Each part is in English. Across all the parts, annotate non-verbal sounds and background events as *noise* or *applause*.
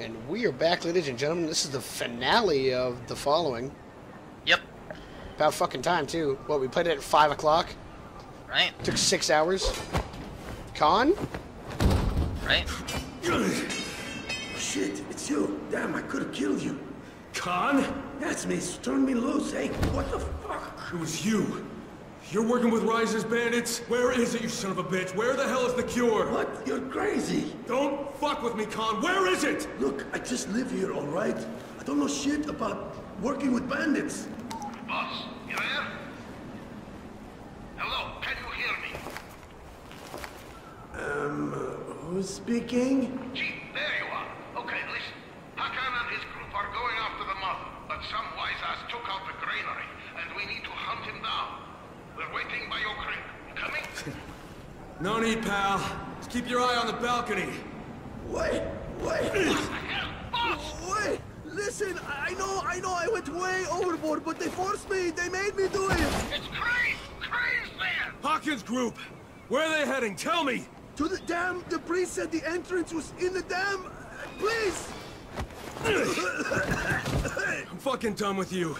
And we are back, ladies and gentlemen. This is the finale of the following. Yep. About fucking time, too. What, we played it at 5 o'clock? Right. Took six hours. Kaan? Right. Shit, it's you. Damn, I could have killed you. Kaan? That's me. Turn me loose. Hey, what the fuck? It was you. You're working with Rise's bandits? Where is it, you son of a bitch? Where the hell is the cure? What? You're crazy. Don't fuck with me, Kaan. Where is it? Look, I just live here, all right? I don't know shit about working with bandits. Boss, you there? Hello, can you hear me? Um, who's speaking? Gee, there you are. Okay, listen. Hakan and his group are going after the mother, but some wise ass took out the granary, and we need to hunt him down. We're waiting by your crib. Coming? *laughs* No need, pal. Just keep your eye on the balcony. Wait, wait, Hell, boss! wait! Listen, I I know, I know I went way overboard, but they forced me. They made me do it. It's Craze! Craze there! Hakan's Group! Where are they heading? Tell me! To the dam. The priest said the entrance was in the dam. Please. *coughs* I'm fucking done with you.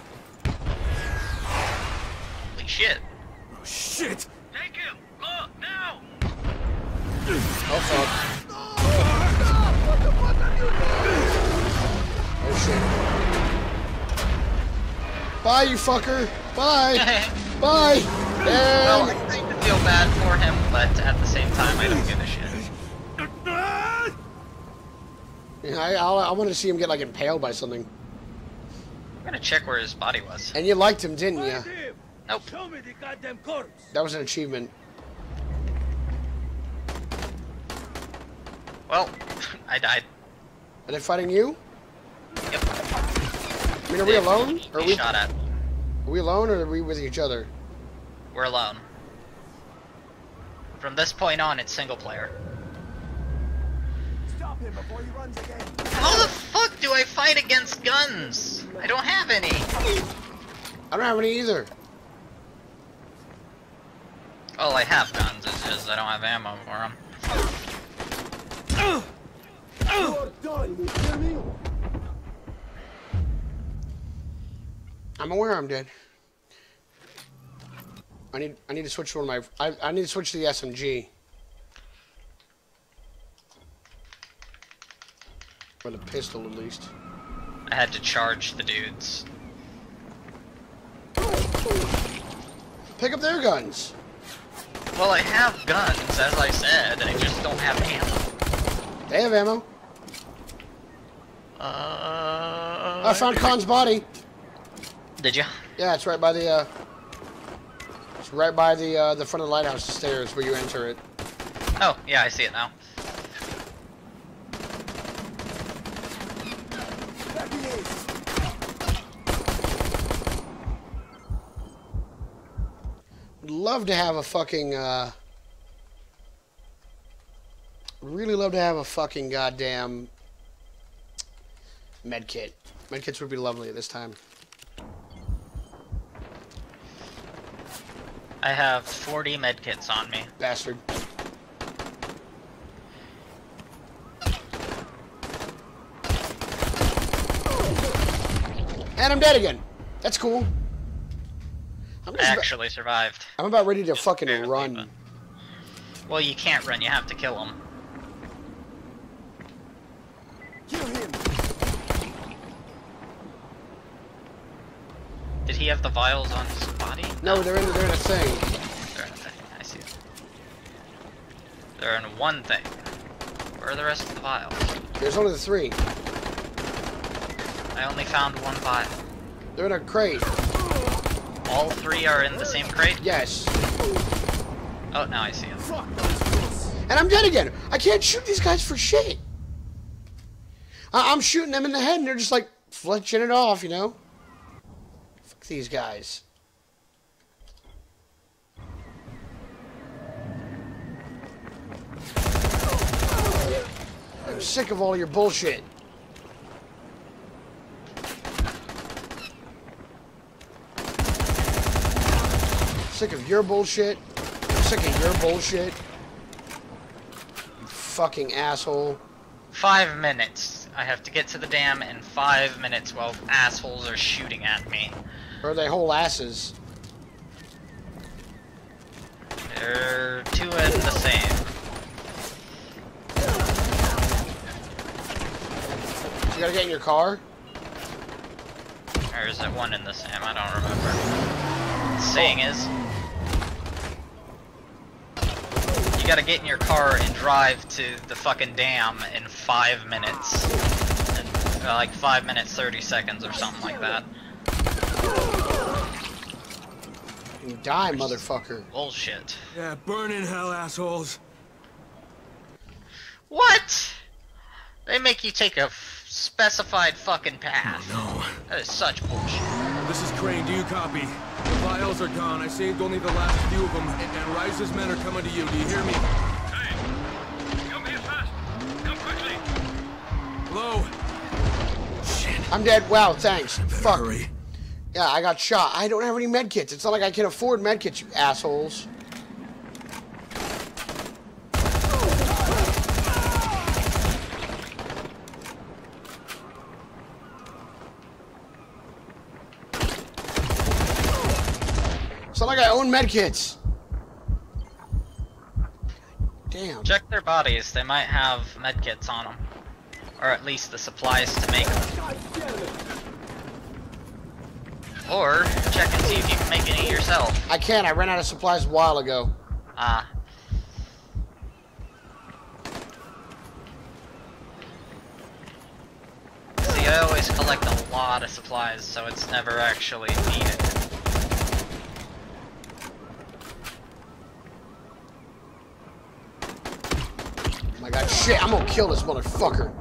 Holy shit. Oh, shit! Take him! Go, now! Oh, fuck. What the fuck are you doing? Oh, shit. Bye, you fucker. Bye. *laughs* Bye. well, I Damn. kind of feel bad for him, but at the same time, I don't give a shit. I, I, I wanted to see him get, like, impaled by something. I'm gonna check where his body was. And you liked him, didn't you? Nope. Show me the goddamn corpse. That was an achievement. Well, *laughs* I died. Are they fighting you? Yep. I mean, are we alone? Or Are we, shot at. are we alone, or are we with each other? We're alone. From this point on, it's single player. Stop him before he runs again. How the fuck do I fight against guns? I don't have any. I don't have any either. Oh, I have guns, it's just I don't have ammo for them. You're done. You hear me? I'm aware I'm dead. I need I need to switch to one of my I, I need to switch to the SMG. Or the pistol at least. I had to charge the dudes. Pick up their guns. Well, I have guns, as I said, I just don't have ammo. They have ammo. Uh, I found Kaan's body. Did you? Yeah, it's right by the uh It's right by the uh the front of the lighthouse stairs where you enter it. Oh, yeah, I see it now. Back he is. Would love to have a fucking uh really love to have a fucking goddamn med kit. Med kits would be lovely at this time. I have 40 medkits on me. Bastard. And I'm dead again. That's cool. I'm, I just about, actually survived. I'm about ready to fucking Barely, run. but- Well, you can't run, you have to kill him. Kill him. Did he have the vials on his body? No, they're in they're in a thing. They're in a thing. I see. They're in one thing. Where are the rest of the vials? There's only the three. I only found one vial. They're in a crate. All three are in the same crate? Yes. Oh, now I see them. And I'm dead again. I can't shoot these guys for shit. I- I'm shooting them in the head and they're just like flinching it off, you know? Fuck these guys. I'm sick of all your bullshit. Sick of your bullshit. I'm sick of your bullshit. You fucking asshole. Five minutes. I have to get to the dam in five minutes while assholes are shooting at me. Or are they whole asses? They're two and the same. You gotta get in your car? Or is it one in the same? I don't remember. Saying is, gotta get in your car and drive to the fucking dam in five minutes. In, uh, like five minutes, 30 seconds or something like that. You die, motherfucker. Bullshit. Yeah, burn in hell, assholes. What? They make you take a f- specified fucking path. No. That is such bullshit. This is Crane, do you copy? The vials are gone. I saved only the last few of them, and, and Rise's men are coming to you. Do you hear me? Hey, come here fast. Come quickly. Hello? Shit. I'm dead. Wow, thanks. Better Fuck. hurry. Yeah, I got shot. I don't have any medkits. It's not like I can afford medkits, you assholes. It's not like I own medkits. Damn. Check their bodies. They might have medkits on them. Or at least the supplies to make them. Or check and see if you can make any yourself. I can't. I ran out of supplies a while ago. Ah. See, I always collect a lot of supplies, so it's never actually needed. Oh my god, shit, I'm gonna kill this motherfucker.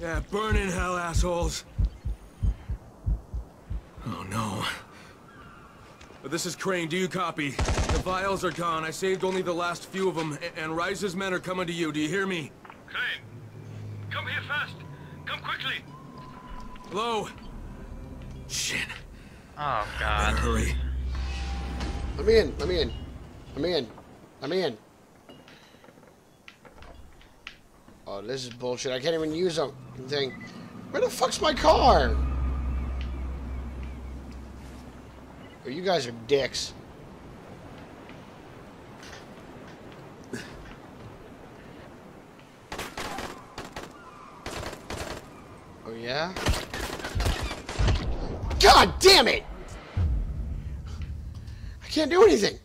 Yeah, burn in hell, assholes. Oh no. But this is Crane, do you copy? The vials are gone. I saved only the last few of them, and Rise's men are coming to you. Do you hear me? Crane, come here fast. Come quickly. Hello? Shit. Oh Better god. hurry. Let me in, let me in. Let me in. Let me in. Oh, this is bullshit. I can't even use a thing. Where the fuck's my car? Oh, you guys are dicks. Oh, yeah? God damn it! I can't do anything.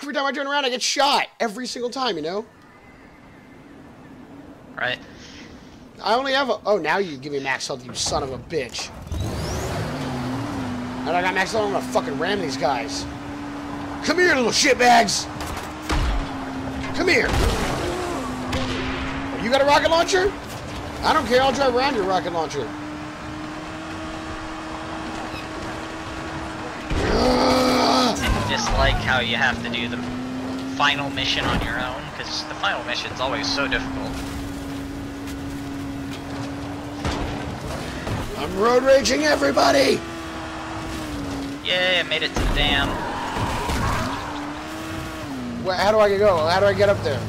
Every time I turn around, I get shot. Every single time, you know? Right? I only have a. Oh, now you give me max health, you son of a bitch. And I got max health, I'm gonna fucking ram these guys. Come here, little shitbags! Come here! You got a rocket launcher? I don't care, I'll drive around your rocket launcher. Just like how you have to do the final mission on your own, because the final mission's always so difficult. I'm road raging everybody! Yay, I made it to the dam. Where, how do I go? How do I get up there?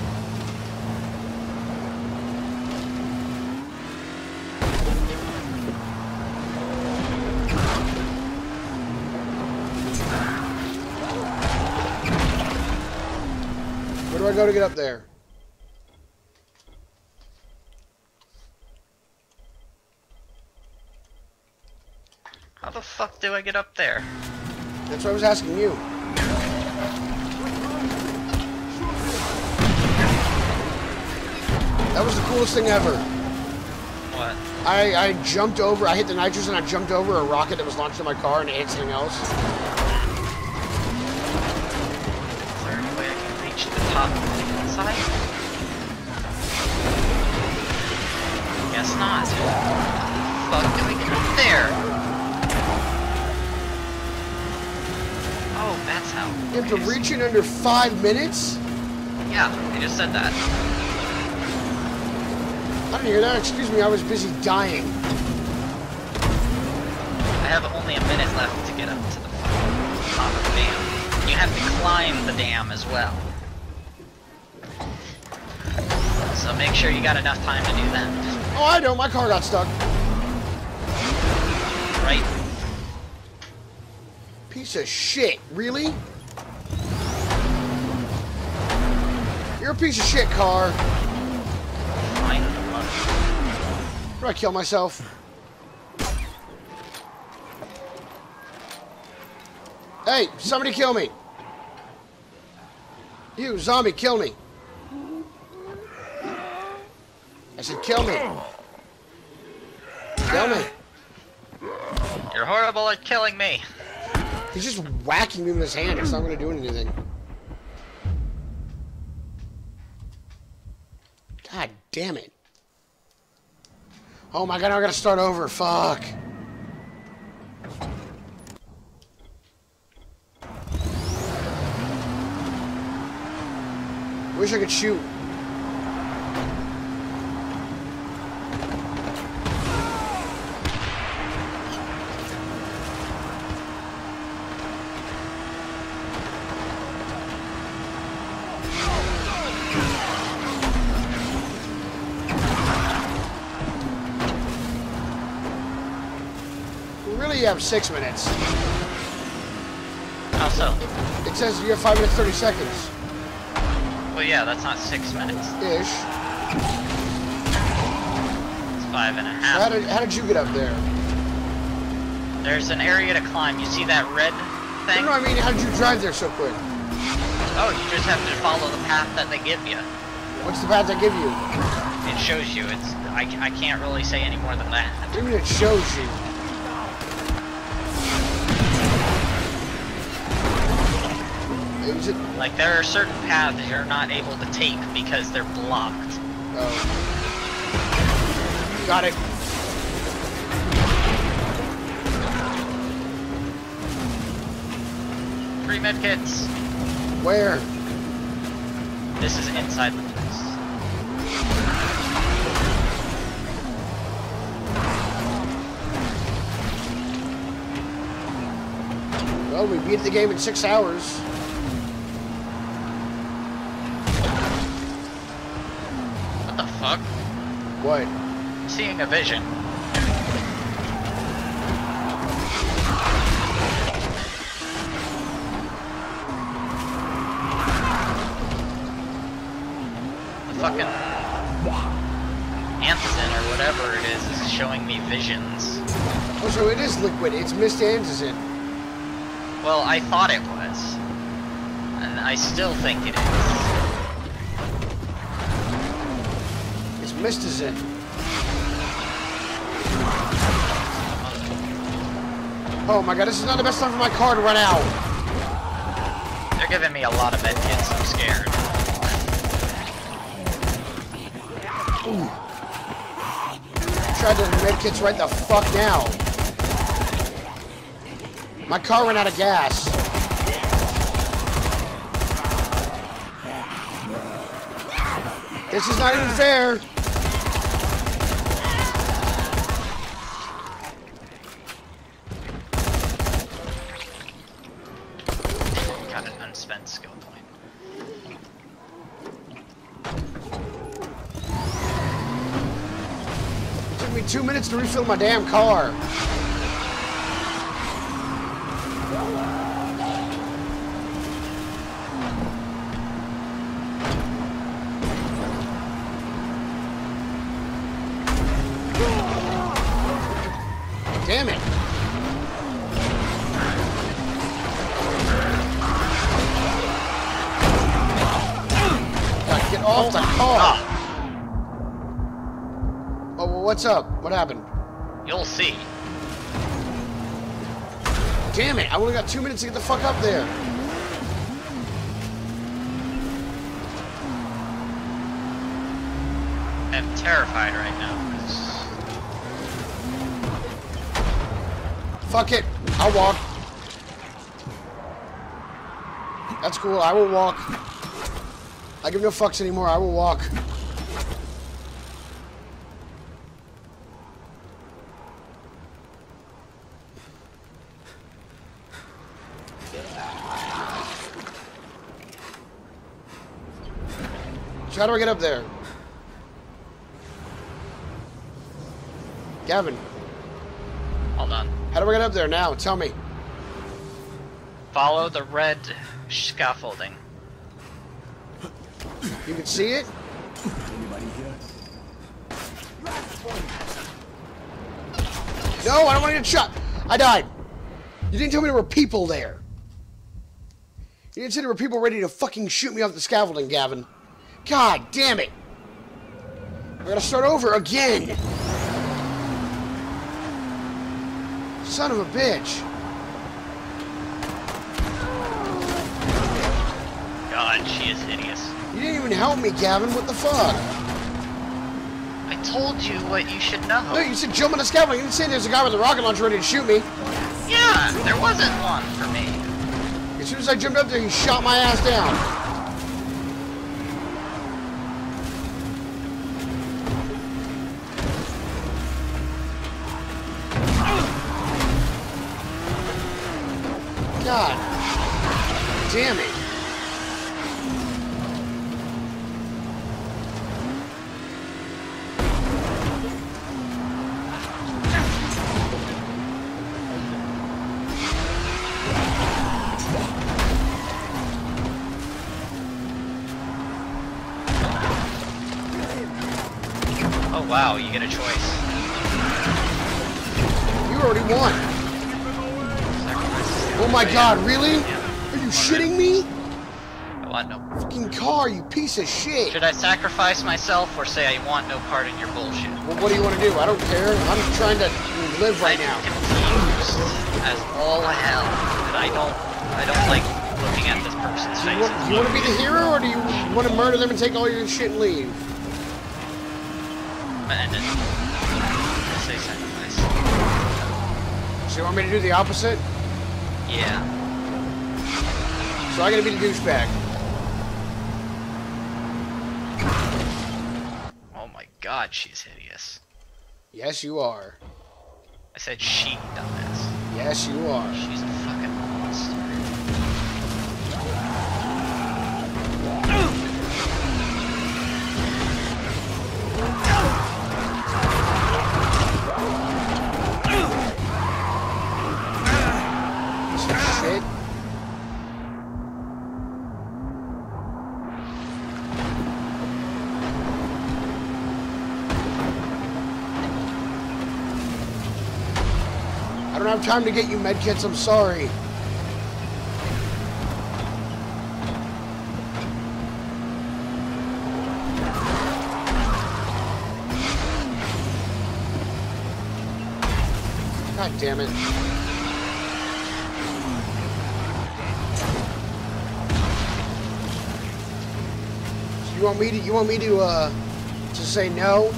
Where do I go to get up there? How the fuck do I get up there? That's what I was asking you. That was the coolest thing ever. What? I, I jumped over, I hit the nitrous and I jumped over a rocket that was launched in my car and it hit something else. Is there any way I can reach the top side? Guess not. How the fuck do we get up there? You have to reach it under five minutes? Yeah, I just said that. I didn't hear that. Excuse me, I was busy dying. I have only a minute left to get up to the top of the dam. You have to climb the dam as well. So make sure you got enough time to do that. Oh, I know. My car got stuck. Right? Piece of shit. Really? You're a piece of shit, car. Did I kill myself? Hey, somebody kill me. You, zombie, kill me. I said kill me. Kill me. You're horrible at killing me. He's just whacking me with his hand. It's not going to do anything. God damn it. Oh my god, I gotta start over. Fuck. Wish I could shoot. Really have six minutes. How so? It says you have five minutes, 30 seconds. Well, yeah, that's not six minutes. Ish. It's five and a So how did, how did you get up there? There's an area to climb. You see that red thing? no, I mean, how did you drive there so quick? Oh, you just have to follow the path that they give you. What's the path they give you? It shows you. It's I, I can't really say any more than that. What do you mean it shows you? It? Like there are certain paths you're not able to take because they're blocked. Oh. Got it. Three medkits. Where? This is inside the place. Well, we beat the game in six hours. What? Seeing a vision. The fucking antizin or whatever it is is showing me visions. Oh, so it is liquid. It's Mist Antizin. Well, I thought it was. And I still think it is. It's Mistazin. Oh my god, this is not the best time for my car to run out. They're giving me a lot of medkits, I'm scared. Ooh. Tried to medkits right the fuck now. My car ran out of gas. This is not even fair. Got an unspent skill point. It took me refill my damn car. Got two minutes to get the fuck up there. I'm terrified right now. Fuck it, I'll walk. That's cool, I will walk. I give no fucks anymore, I will walk. How do I get up there? Gavin. Hold on. How do I get up there now? Tell me. Follow the red scaffolding. You can see it? Anybody here? No, I don't want to get shot. I died. You didn't tell me there were people there. You didn't say there were people ready to fucking shoot me off the scaffolding, Gavin. God damn it. I gotta start over again. Son of a bitch. God, she is hideous. You didn't even help me, Gavin. What the fuck? I told you what you should know. No, you said jump on the scaffolding. You didn't say there's a guy with a rocket launcher ready to shoot me. Yeah, there wasn't one for me. As soon as I jumped up there, he shot my ass down. Damn of shit. Should I sacrifice myself or say I want no part in your bullshit? Well, what do you want to do? I don't care. I'm trying to live right I'm now. confused as all hell, and I don't, I don't like looking at this person's Do face. you want, you want to be the hero, or do you want to murder them and take all your shit and leave? And then say sacrifice. So you want me to do the opposite? Yeah. So I gotta be the douchebag. Oh my God, she's hideous. Yes, you are. I said she, dumbass. Yes, you are. She's time to get you medkits, I'm sorry. God damn it. You want me to you want me to uh to say no?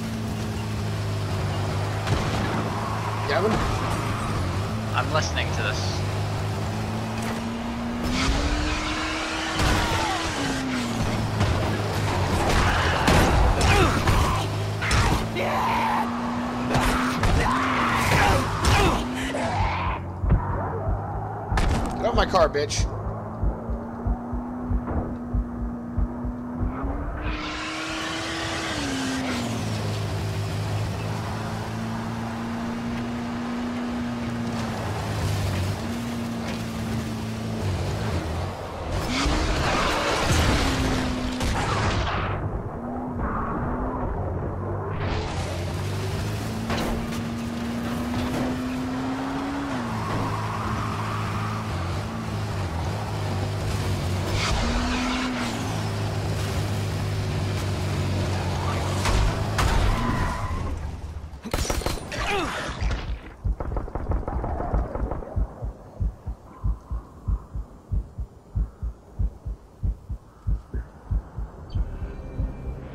Devin? I'm listening to this. Get out of my car, bitch.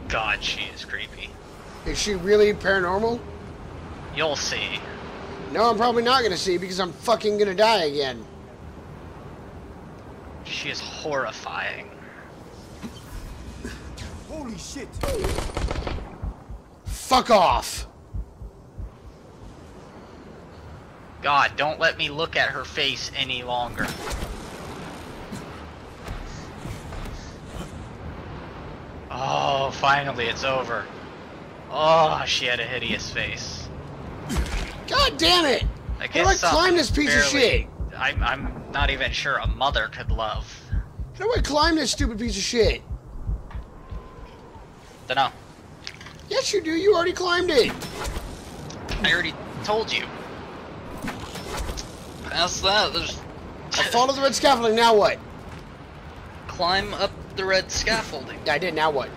God, she is creepy. Is she really paranormal? You'll see. No, I'm probably not gonna see because I'm fucking gonna die again. She is horrifying. Holy shit! Fuck off. God, don't let me look at her face any longer. Oh, finally, it's over. Oh, she had a hideous face. God damn it! I How do I climb this piece of shit? I'm, I'm not even sure a mother could love. How do I climb this stupid piece of shit? Dunno. Yes, you do. You already climbed it. I already told you. Past that, there's. I follow the red scaffolding. Now what? *laughs* Climb up the red scaffolding. I did. Now what?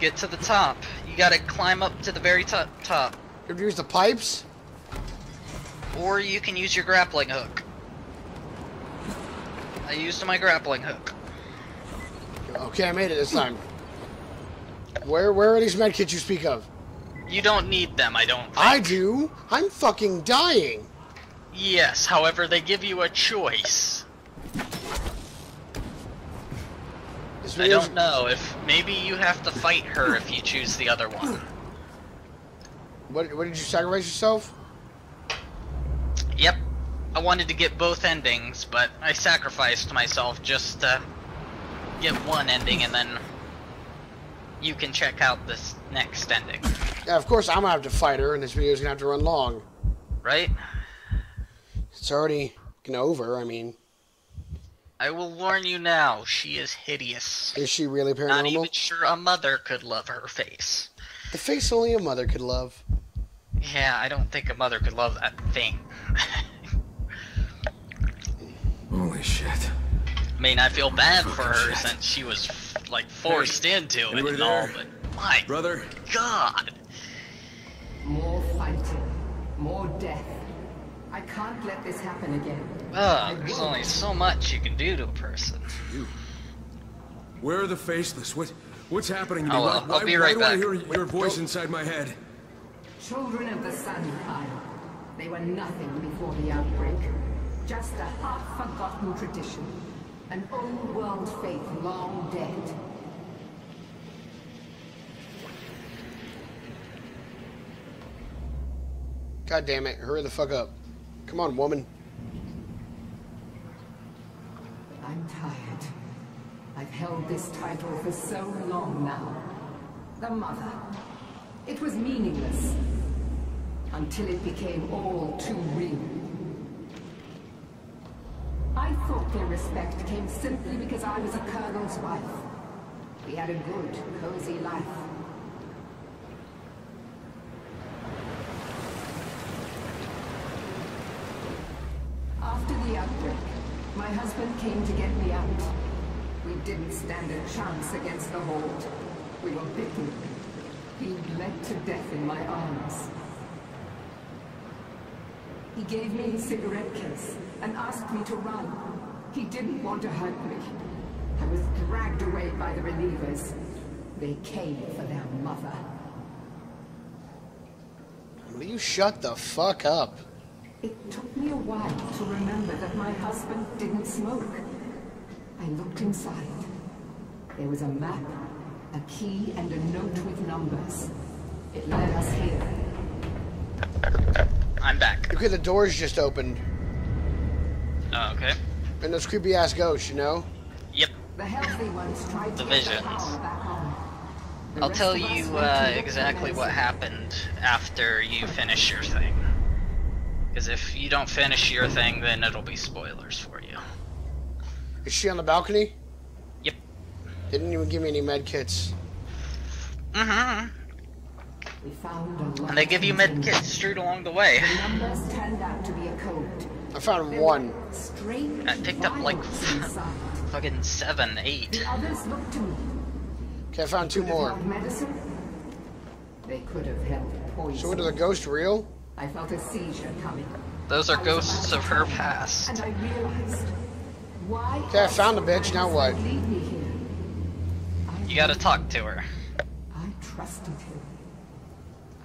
Get to the top. You gotta climb up to the very top. top. You use the pipes. Or you can use your grappling hook. I used my grappling hook. Okay, I made it this time. Where where are these medkits you speak of? You don't need them, I don't think. I do. I'm fucking dying. Yes, however, they give you a choice. I don't know if maybe you have to fight her if you choose the other one. *clears throat* What, what did you sacrifice yourself? Yep. I wanted to get both endings, but I sacrificed myself just to get one ending and then you can check out this next ending. Yeah, of course I'm gonna have to fight her, and this video's gonna have to run long. Right? It's already getting over. I mean, I will warn you now, she is hideous. is she really paranormal? Not even sure a mother could love her face. The face only a mother could love. Yeah, I don't think a mother could love that thing. Holy shit. I mean, I feel bad for her shit. since she was like forced into it anybody and all, but my Brother? god. More fighting, more death. I can't let this happen again. Ugh, there's only so much you can do to a person. You. Where are the faceless? What what's happening to me? I'll- why I'll- I'll why- be why right do I back. hear your voice inside my head? Children of the Sun, Kyle. They were nothing before the outbreak. Just a half-forgotten tradition. An old world faith long dead. God damn it! Hurry the fuck up. Come on, woman. I'm tired. I've held this title for so long now. The Mother. It was meaningless. Until it became all too real. I thought their respect came simply because I was a colonel's wife. We had a good, cozy life. After the outbreak, my husband came to get me out. We didn't stand a chance against the Horde. We were bitten. He bled to death in my arms. He gave me his cigarette case and asked me to run. He didn't want to hurt me. I was dragged away by the relievers. They came for their mother. Will you shut the fuck up? It took me a while to remember that my husband didn't smoke. I looked inside. There was a map, a key, and a note with numbers. It led us here. I'm back. Okay, the doors just opened, Oh, okay. and those creepy ass ghosts, you know. Yep. The healthy ones tried to The get visions. the power back on. The I'll tell you uh, exactly what happened after you finish your thing. Because if you don't finish your thing, then it'll be spoilers for you. Is she on the balcony? Yep. Didn't even give me any med kits. Mm-hmm. We found a And they give you med light kits strewed along the way. The numbers turned out to be a code. I found There one. were I picked up like *laughs* fucking seven, eight. Others looked to me. Okay, I found two more. medicine. They could have held poison. So what are the ghosts real? I felt a seizure coming. Those are ghosts of her past. And I realized why. Okay, I found the bitch, now what? husband leave me here? I You gotta talk to her. I trusted him.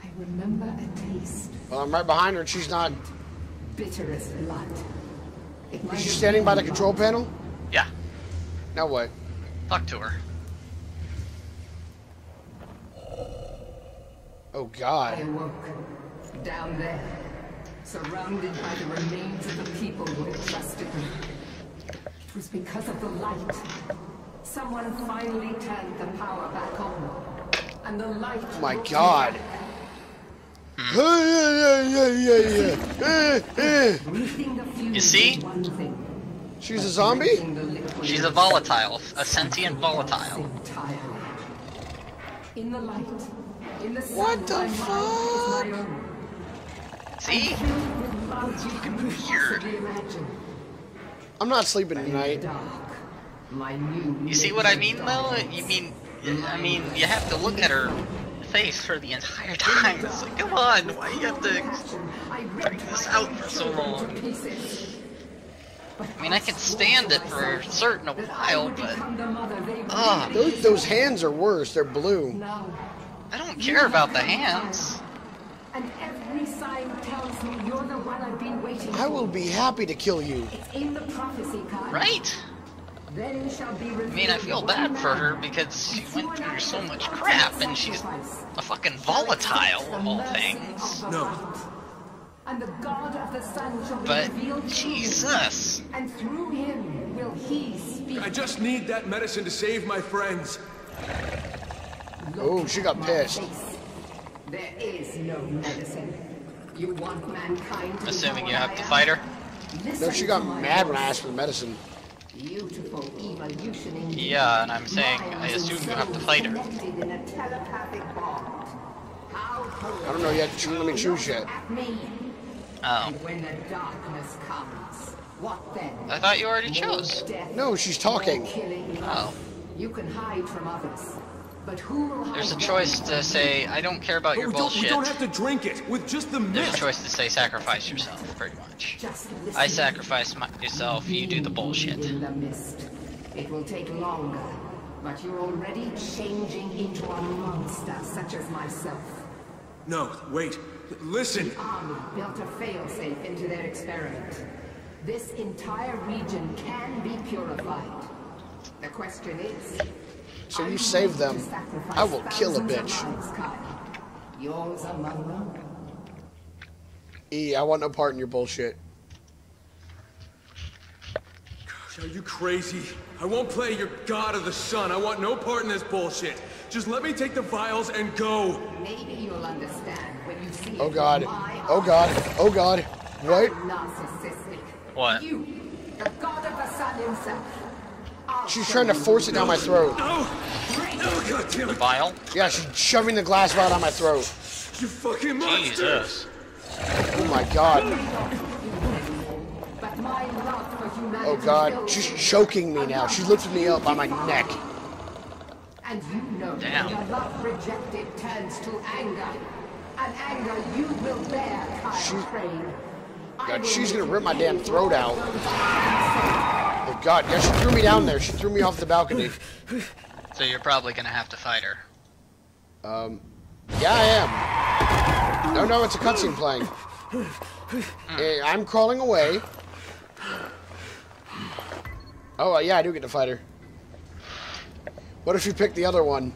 I remember a taste, Well, I'm right behind her, and she's not. bitter as blood. It Is she standing by the control panel? Yeah, Now what? talk to her. Oh I God. Awoke down there, surrounded by the remains of the people who had trusted me. It was because of the light. Someone finally turned the power back on. And the light Oh my God. You see? is one thing. She's a zombie? Breathing the liquid She's a volatile, a sentient volatile. In the light, in the sun, What the my mind is fuck? My own. See? Filled with love you can weird. possibly imagine. I'm not sleeping In the tonight. dark, my new You see what I mean, living though? You mean, I mean, you have to look at her face for the entire time. It's like, come on, why you have to? I bring this out for so long? I mean, I can stand it for a certain a while, but ah, Those, those hands are worse. They're blue. Now, I don't care about the hands. and every sign tells me you're the one I've been waiting I will be happy to kill you. It's in the prophecy card. Right? Then shall be I mean, I feel bad for her because she went through so much crap and she's a fucking volatile of all things. No. And the God of the sun shall be But revealed Jesus, and through him will he speak. I just need that medicine to save my friends. Oh, she got pissed. There is no medicine. You want mankind to assuming you have I to fight her. Listen No, she got mad when I asked for the medicine. Beautiful evolution. Yeah, and I'm saying I assume you have to fight her. connected in a telepathic bond. How I don't know yet. She wouldn't let me choose yet. Oh, And when the darkness comes. I thought you already chose. No, she's talking. Oh. You can hide from others, but who will There's a choice to say, I don't care about But your we don't, we bullshit. don't have to drink it with just the There's a choice to say sacrifice yourself, pretty much. Just. I sacrifice myself, you do the bullshit. In the mist. It will take longer, but you're already changing into a monster such as myself. No, wait. Listen. The Army built a failsafe into their experiment. This entire region can be purified. The question is... So you willing saved them. I will kill a bitch. lives, among them? E, I want no part in your bullshit. Are you crazy? I won't play your god of the sun. I want no part in this bullshit. Just let me take the vials and go. Maybe you'll understand when you see Oh god. my Oh god. Oh god. What? Narcissistic. What? You, the god of the sun himself. I'll She's trying to force it down my throat. No! No, god damn it! Vial? Yeah, she's shoving the glass vial down my throat. You fucking monster! Jesus. Oh my god. But my love for humanity Oh god. She's choking me now. She's lifting me up by my neck. And you know Damn. when your love rejected turns to anger. An anger you will bear, Kyle She- God, she's gonna rip my damn throat for out. Those actions. Oh god. Yeah, she threw me down there. She threw me off the balcony. So you're probably gonna have to fight her. Um. Yeah, I am. No, no, it's a cutscene playing. Eh, I'm crawling away. Oh, yeah, I do get to fight her. What if you pick the other one?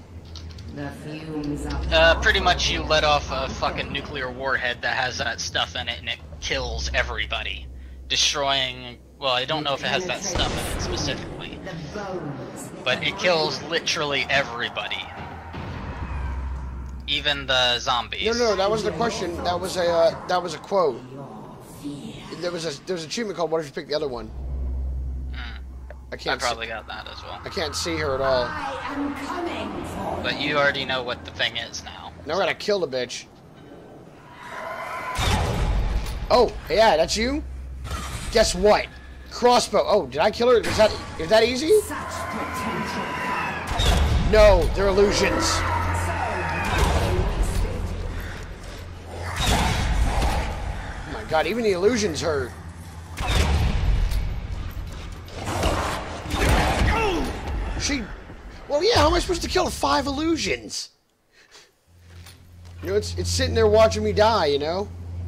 The fumes Uh, pretty much you let off a fucking nuclear warhead that has that stuff in it and it kills everybody. Destroying, well, I don't know if it has that stuff in it specifically, but it kills literally everybody. Even the zombies. No, no, that wasn't a question. That was a uh, that was a quote. There was a there was a achievement called "What if you pick the other one?" I I can't. I probably See, got that as well. I can't see her at all. I am coming But you already know what the thing is now. Now I gotta kill the bitch. Oh, yeah, that's you. Guess what? Crossbow. Oh, did I kill her? Is that is that easy? No, they're illusions. Oh my god, even the illusions hurt. She. Well, yeah, how am I supposed to kill five illusions? You know, it's, it's sitting there watching me die, you know?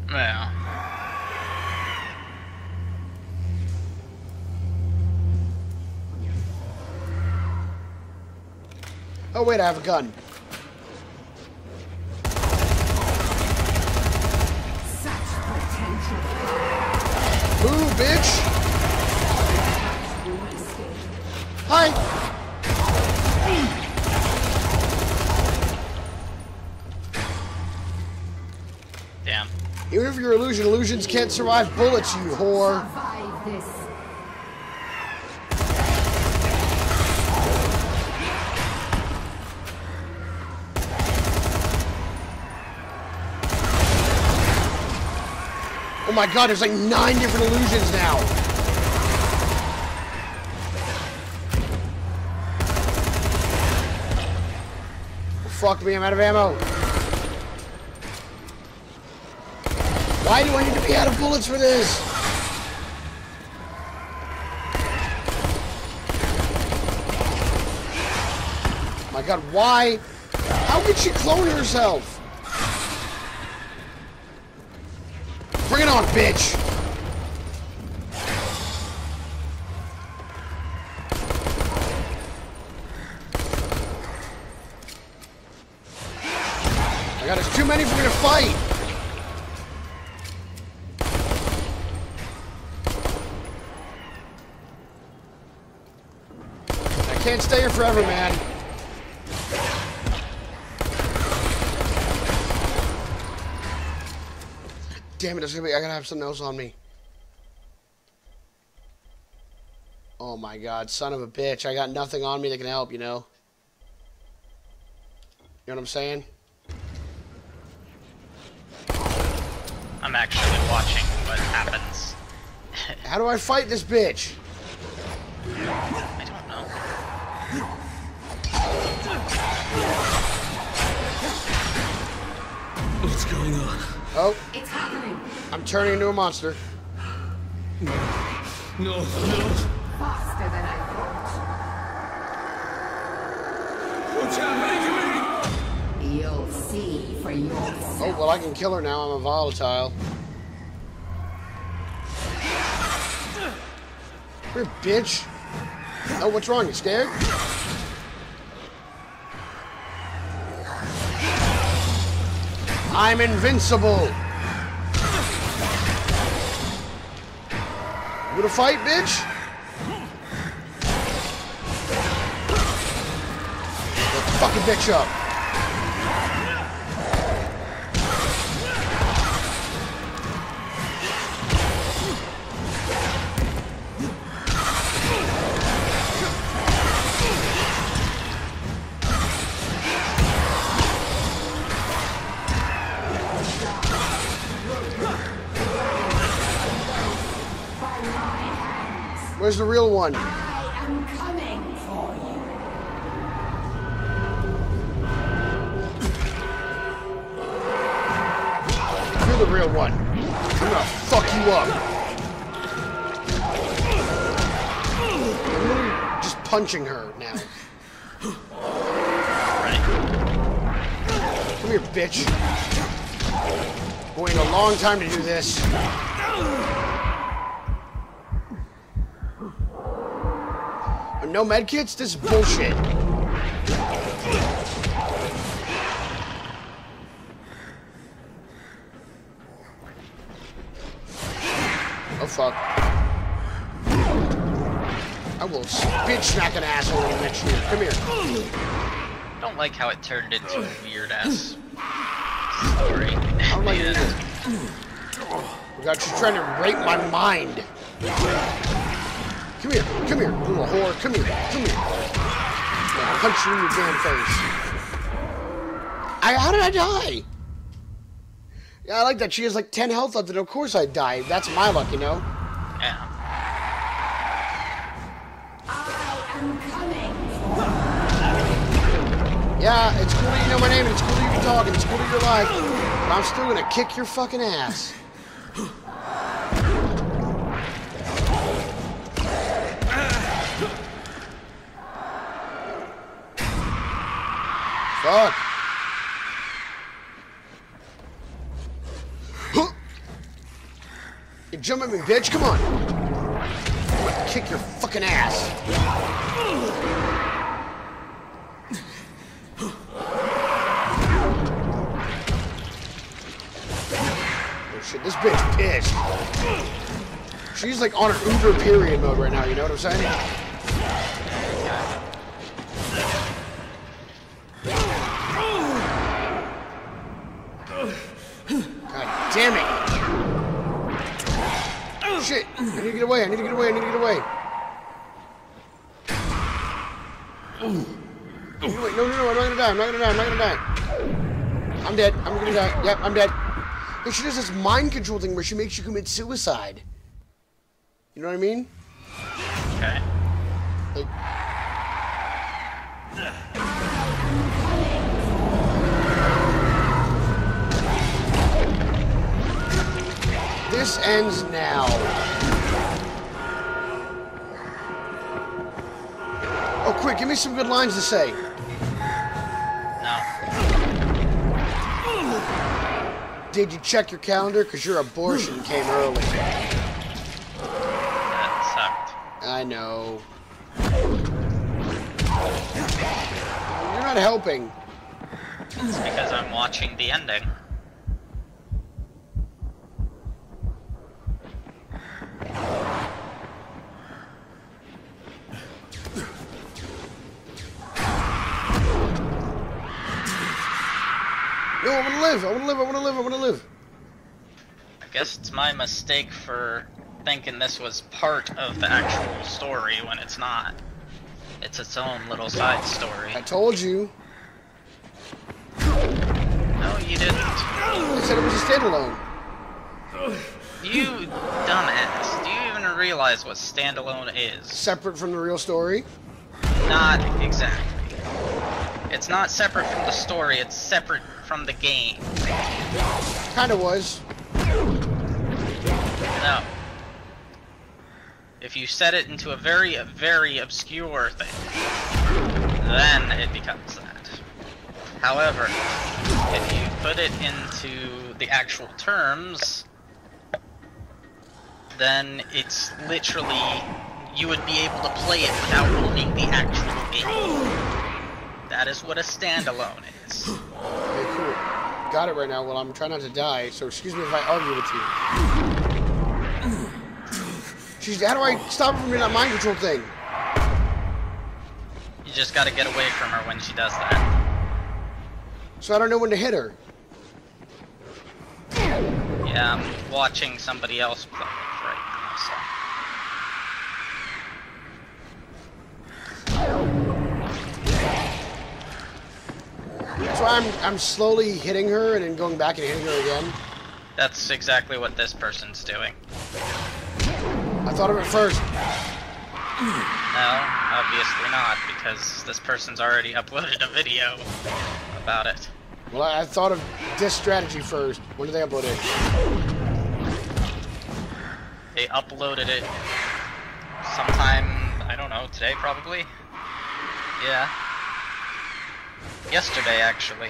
Yeah. Oh, wait, I have a gun. Such. Move, bitch! Hi! Damn. Even if you're illusion, illusions can't survive bullets, you whore. My god, there's like nine different illusions now. Fuck me, I'm out of ammo. Why do I need to be out of bullets for this? My god, why? How could she clone herself? Bring it on, bitch! I got there's too many for me to fight! I can't stay here forever, man. Damn it, there's gonna be, I gotta have something else on me. Oh my god, son of a bitch. I got nothing on me that can help, you know? You know what I'm saying? I'm actually watching what happens. *laughs* How do I fight this bitch? I don't know. What's going on? Oh, It's happening. I'm turning into a monster. No, no. Faster than I thought. What's happening to me? You'll see for yourself. Oh, well, I can kill her now. I'm a volatile. Here, bitch. Oh, what's wrong? You scared? I'm invincible. You wanna fight, bitch? Fucking bitch up. Where's the real one? I am coming for you. You're the real one. I'm gonna fuck you up. I'm just punching her now. Come here, bitch. Waiting a long time to do this. No medkits? This is bullshit. Oh fuck. I will spit smack an asshole in the next year. Come here. Don't like how it turned into a weird ass story. I don't like it *laughs* either. God, she's trying to rape my mind. Come here, come here, little whore. Come here, come here. I'll punch you in your damn face. I, how did I die? Yeah, I like that. She has like 10 health left, and of course I died. That's my luck, you know? Yeah. I am coming. Yeah, it's cool that you know my name, and it's cool that you can talk, and it's cool that you're alive, but I'm still gonna kick your fucking ass. Fuck. You jump at me, bitch. Come on. I'm gonna kick your fucking ass. Oh shit, this bitch pissed. She's like on her uber period mode right now, you know what I'm saying? God damn it! Shit! I need to get away, I need to get away, I need to get away. Away. No, no, no, I'm not gonna die, I'm not gonna die, I'm not gonna die. I'm dead, I'm gonna die. Yep, I'm dead. And she does this mind control thing where she makes you commit suicide. You know what I mean? Okay. Like, this ends now. Oh, quick, give me some good lines to say. No. Did you check your calendar? Because your abortion *sighs* came early. That sucked. I know. You're not helping. It's because I'm watching the ending. No, I want to live. I want to live. I want to live. I want to live. I guess it's my mistake for thinking this was part of the actual story when it's not. It's its own little side story. I told you. No, you didn't. I said it was a standalone. You dumbass. Do you even realize what standalone is? Separate from the real story. Not exactly. It's not separate from the story, it's separate from the game. Kind of was. No. If you set it into a very, very obscure thing, then it becomes that. However, if you put it into the actual terms, then it's literally you would be able to play it without owning the actual game. That is what a standalone is. *gasps* Okay, cool. Got it right now. Well, I'm trying not to die, so excuse me if I argue with you. *sighs* Jeez, how do I stop her from doing that mind control thing? You just gotta get away from her when she does that. So I don't know when to hit her. Yeah, I'm watching somebody else play it right now, so. So I'm I'm slowly hitting her and then going back and hitting her again. That's exactly what this person's doing. I thought of it first. No, obviously not, because this person's already uploaded a video about it. Well, I, I thought of this strategy first. When did they upload it? They uploaded it sometime, I don't know, today probably? Yeah. Yesterday, actually.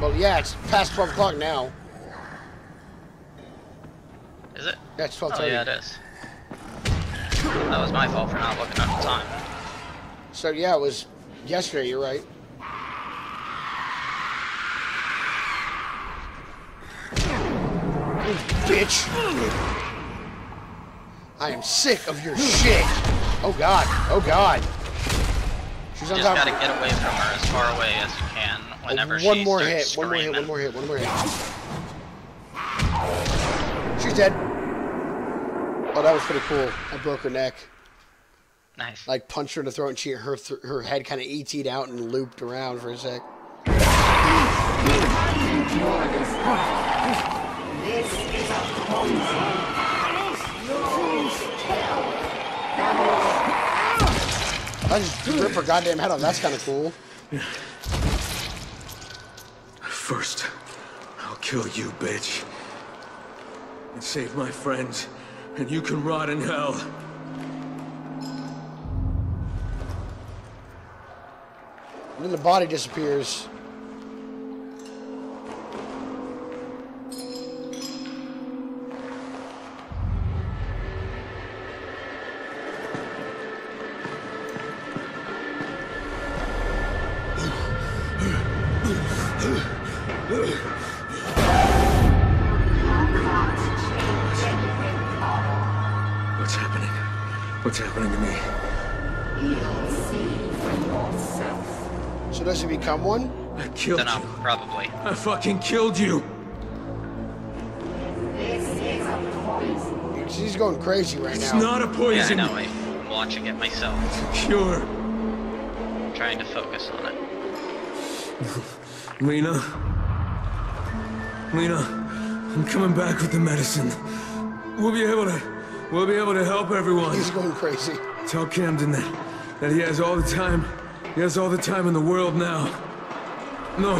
Well, yeah, it's past 12 o'clock now. Is it? Yeah, it's Oh, yeah, it is. That was my fault for not looking at the time. So yeah, it was yesterday. You're right. You bitch! I am sick of your shit. Oh god. Oh god. She's You on just top. gotta get away from her as far away as you can whenever one she more starts hit. One more hit. One more hit. One more hit. She's dead. Oh, that was pretty cool. I broke her neck. Nice. Like punched her in the throat, and she her th- her head kind of ET'd out and looped around for a sec. I just rip her goddamn head off. That's kind of cool. First, I'll kill you, bitch. And save my friends, and you can rot in hell. And then the body disappears. killed you. probably. I fucking killed you. She's going crazy right it's now. It's not a poison. Yeah, I know. I'm watching it myself. It's. I'm trying to focus on it. *laughs* Lena. Lena, I'm coming back with the medicine. We'll be able to. We'll be able to help everyone. He's going crazy. Tell Camden that. That he has all the time. He has all the time in the world now. No,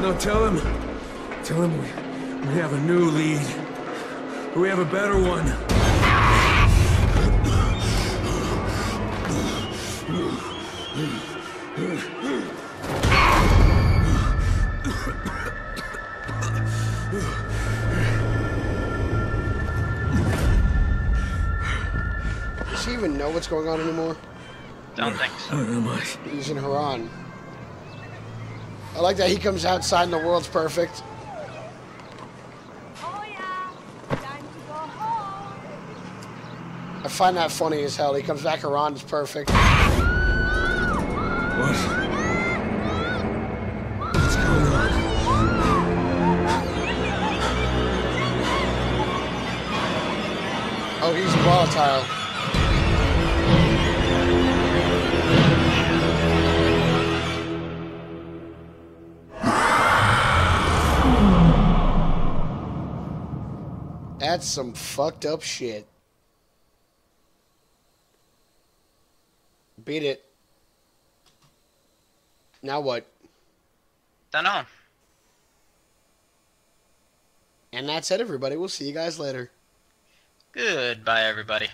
no, tell him. Tell him we, we have a new lead. We have a better one. Does she even know what's going on anymore? Don't think so. Where am I? He's in Harran. I like that he comes outside and the world's perfect. Oh yeah, time to go home. I find that funny as hell. He comes back Harran, it's perfect. What? What's going on? Oh, he's volatile. That's some fucked up shit. Beat it. Now what? Don't know. And that's it, everybody. We'll see you guys later. Goodbye, everybody.